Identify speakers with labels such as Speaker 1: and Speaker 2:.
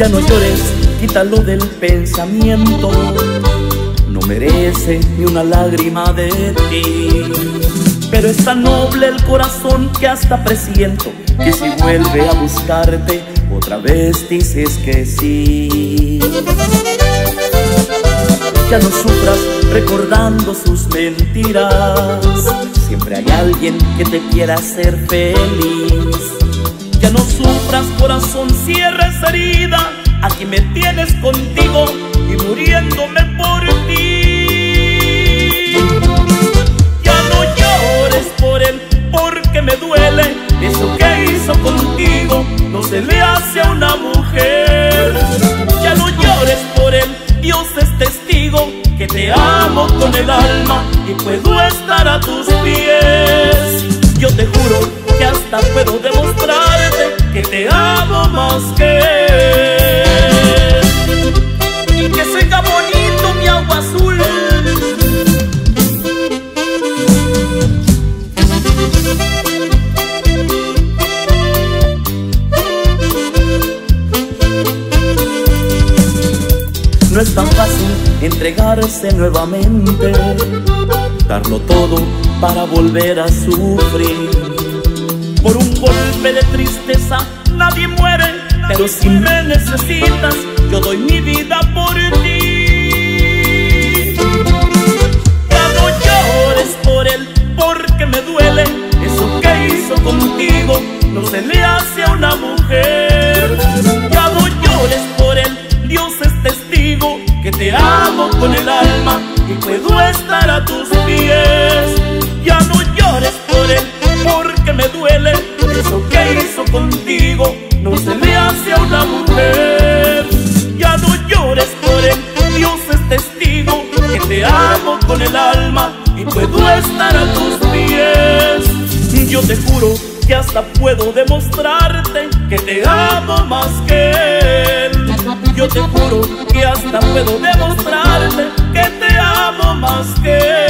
Speaker 1: Ya no llores, quítalo del pensamiento. No merece ni una lágrima de ti. Pero es tan noble el corazón que hasta presiento que si vuelve a buscarte, otra vez dices que sí. Ya no sufras recordando sus mentiras. Siempre hay alguien que te quiera hacer feliz. No sufras, corazón, cierra herida. Aquí me tienes contigo y muriéndome por ti. Ya no llores por él porque me duele. Eso que hizo contigo no se le hace a una mujer. Ya no llores por él, Dios es testigo que te amo con el alma y puedo estar a tus pies. Yo te juro que hasta puedo demostrarte que te amo más que él. Y que sea bonito mi agua azul. No es tan fácil entregarse nuevamente, darlo todo para volver a sufrir. Por un golpe de tristeza nadie muere, pero si me necesitas, yo doy mi vida por ti. Ya no llores por él, porque me duele, eso que hizo contigo no se le hace a una mujer. Ya no llores por él, Dios es testigo que te amo con el alma y puedo estar a tus pies. Con el alma y puedo estar a tus pies. Yo te juro que hasta puedo demostrarte que te amo más que él. Yo te juro que hasta puedo demostrarte que te amo más que él.